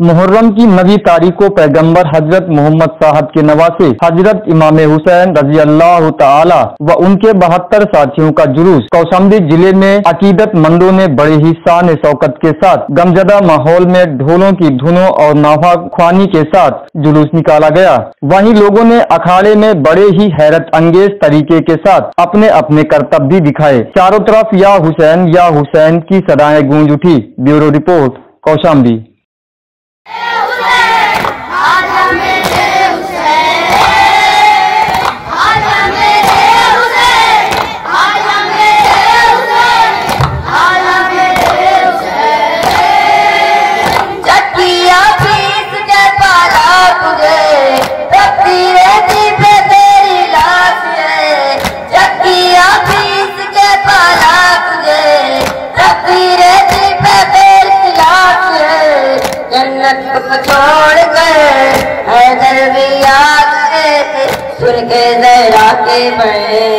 मुहर्रम की नवी तारीख को पैगंबर हज़रत मोहम्मद साहब के नवासे हज़रत इमाम हुसैन रज़ी अल्लाह तआला व उनके बहत्तर साथियों का जुलूस कौशाम्बी ज़िले में अकीदत मंदों ने बड़े ही शान शौकत के साथ गमजदा माहौल में ढोलों की धुनों और नाफा खुआनी के साथ जुलूस निकाला गया। वहीं लोगों ने अखाड़े में बड़े ही हैरत अंगेज तरीके के साथ अपने अपने करतब भी दिखाए। चारों तरफ़ या हुसैन या हुसैन की सदाएँ गूंज उठी। Bureau report, Kaushambi. छोड़ कर हैदर भी याद सुन के जरा के बड़े।